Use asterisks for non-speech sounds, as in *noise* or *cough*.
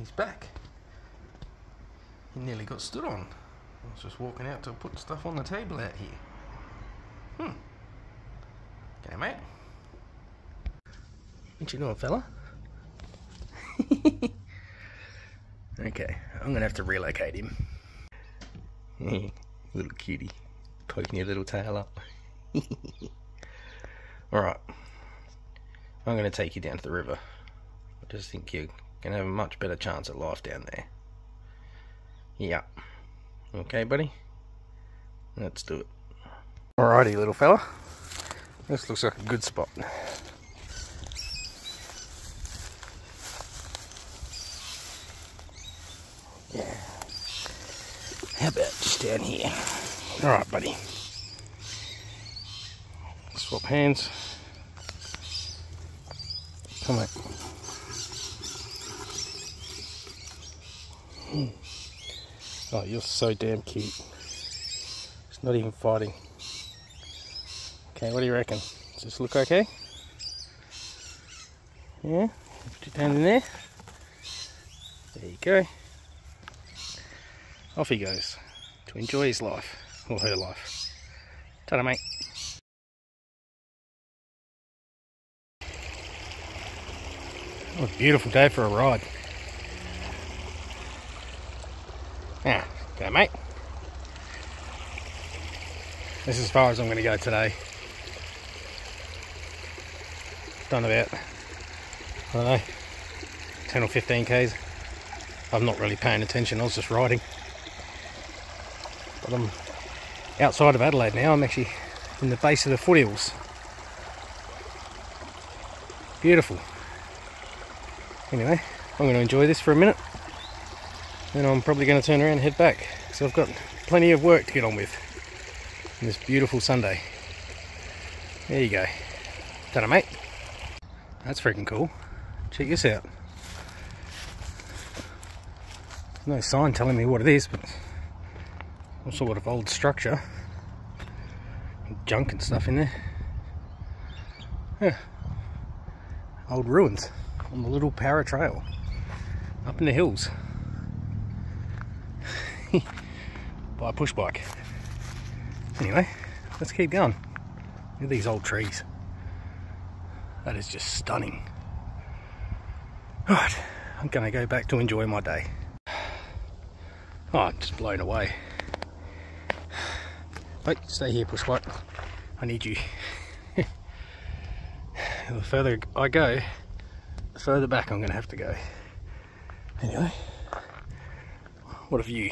he's back. He nearly got stood on. I was just walking out to put stuff on the table out here. Hmm. Okay, mate. What you doing, fella? *laughs* okay, I'm gonna have to relocate him. *laughs* little cutie, poking your little tail up. *laughs* Alright, I'm gonna take you down to the river. I just think you're gonna have a much better chance at life down there. Yeah. Okay, buddy? Let's do it. Alrighty, little fella. This looks like a good spot. Yeah. How about just down here? Alright, buddy. Swap hands. Come on. Oh, you're so damn cute. It's not even fighting. Okay, what do you reckon? Does this look okay? Yeah? Put your hand in there. There you go. Off he goes to enjoy his life, or her life. Ta-da, mate. What a beautiful day for a ride. Yeah, go mate. This is as far as I'm going to go today. Done about, I don't know, 10 or 15 k's. I'm not really paying attention, I was just riding. But I'm outside of Adelaide now, I'm actually in the base of the foothills. Beautiful. Anyway, I'm going to enjoy this for a minute. Then I'm probably going to turn around and head back. So I've got plenty of work to get on with on this beautiful Sunday. There you go. Done it, mate. That's freaking cool. Check this out. There's no sign telling me what it is, but some sort of old structure. Junk and stuff in there. Yeah. Old ruins on the little para trail up in the hills *laughs* by a push bike. Anyway, let's keep going. Look at these old trees. That is just stunning. Right, I'm gonna go back to enjoy my day. *sighs* Oh, I'm just blown away. *sighs* Wait, stay here, push bike. I need you. *laughs* the further I go, the further back I'm gonna have to go. Anyway, what a view.